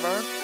driver.